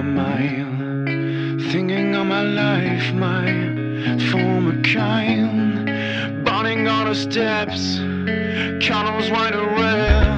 Thinking my thinking of my life, my former kind. Burning on the steps, candles white and.